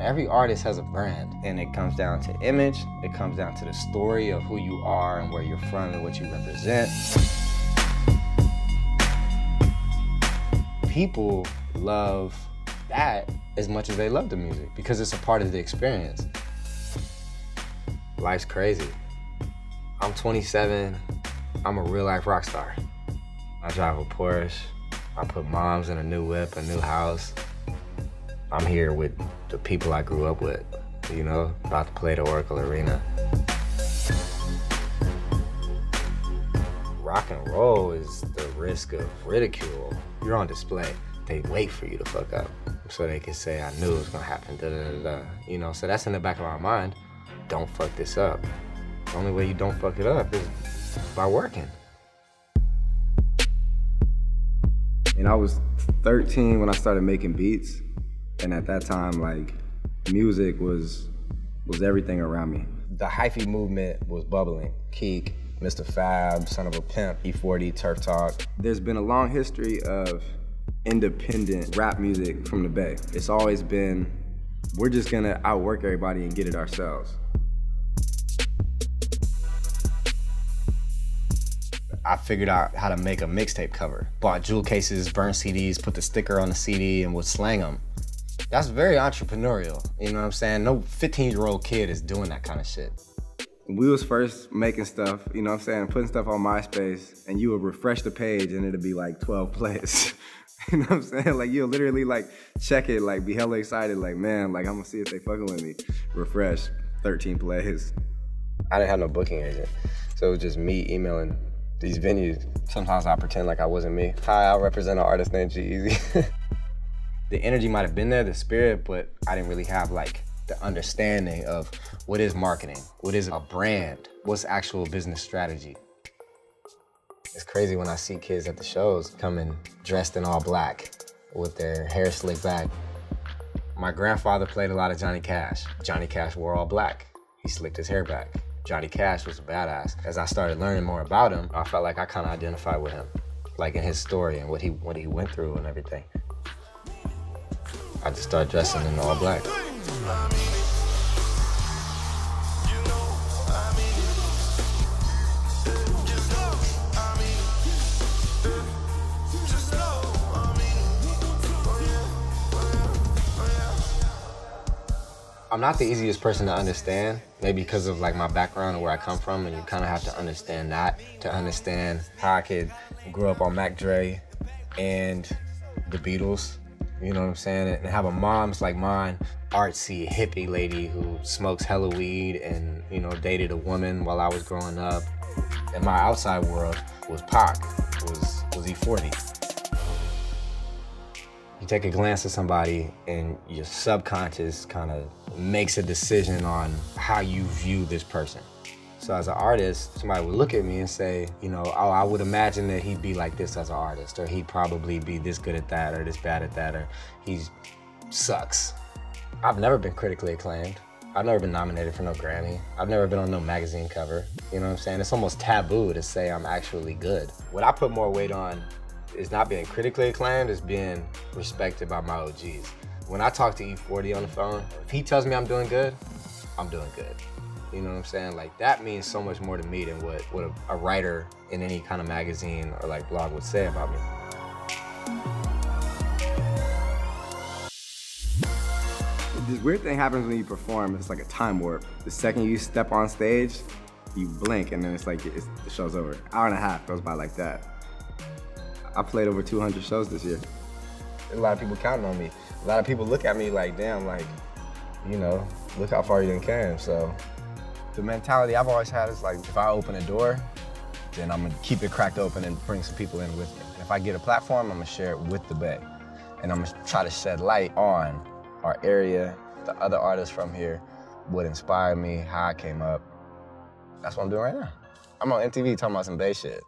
Every artist has a brand, and it comes down to image, it comes down to the story of who you are and where you're from and what you represent. People love that as much as they love the music because it's a part of the experience. Life's crazy. I'm 27, I'm a real life rock star. I drive a Porsche, I put moms in a new whip, a new house. I'm here with the people I grew up with, you know, about to play the Oracle Arena. Rock and roll is the risk of ridicule. You're on display. They wait for you to fuck up so they can say, I knew it was gonna happen, da da da da. You know, so that's in the back of my mind. Don't fuck this up. The only way you don't fuck it up is by working. And I was 13 when I started making beats. And at that time, like, music was was everything around me. The hyphy movement was bubbling. Keak, Mr. Fab, Son of a Pimp, E-40, Turf Talk. There's been a long history of independent rap music from the Bay. It's always been, we're just gonna outwork everybody and get it ourselves. I figured out how to make a mixtape cover. Bought jewel cases, burned CDs, put the sticker on the CD, and would slang them. That's very entrepreneurial. You know what I'm saying? No 15 year old kid is doing that kind of shit. We was first making stuff, you know what I'm saying, putting stuff on MySpace, and you would refresh the page and it'd be like 12 plays. you know what I'm saying? Like you'll literally like check it, like be hella excited, like man, like I'm gonna see if they fucking with me. Refresh, 13 plays. I didn't have no booking agent. So it was just me emailing these venues. Sometimes I pretend like I wasn't me. Hi, I represent an artist named G-Eazy. the energy might have been there, the spirit, but I didn't really have like the understanding of what is marketing, what is a brand, what's actual business strategy. It's crazy when I see kids at the shows coming dressed in all black with their hair slicked back. My grandfather played a lot of Johnny Cash. Johnny Cash wore all black. He slicked his hair back. Johnny Cash was a badass. As I started learning more about him, I felt like I kind of identified with him, like in his story and what he what he went through and everything. I just started dressing in all black. I'm not the easiest person to understand, maybe because of like my background and where I come from, and you kind of have to understand that to understand how I could grow up on Mac Dre and the Beatles, you know what I'm saying, and have a mom's like mine, artsy hippie lady who smokes hella weed and you know dated a woman while I was growing up, and my outside world was Pac, was was E-40 you take a glance at somebody and your subconscious kind of makes a decision on how you view this person. So as an artist, somebody would look at me and say, you know, oh, I would imagine that he'd be like this as an artist, or he'd probably be this good at that, or this bad at that, or he sucks. I've never been critically acclaimed. I've never been nominated for no Grammy. I've never been on no magazine cover. You know what I'm saying? It's almost taboo to say I'm actually good. What I put more weight on is not being critically acclaimed, it's being respected by my OGs. When I talk to E-40 on the phone, if he tells me I'm doing good, I'm doing good. You know what I'm saying? Like that means so much more to me than what, what a, a writer in any kind of magazine or like blog would say about me. This weird thing happens when you perform. It's like a time warp. The second you step on stage, you blink and then it's like it's, the show's over. Hour and a half goes by like that. I played over 200 shows this year. A lot of people counting on me. A lot of people look at me like, damn, like, you know, look how far you done came. So the mentality I've always had is like, if I open a door, then I'm gonna keep it cracked open and bring some people in with me. And if I get a platform, I'm gonna share it with the Bay. And I'm gonna try to shed light on our area, the other artists from here, what inspired me, how I came up. That's what I'm doing right now. I'm on MTV talking about some Bay shit.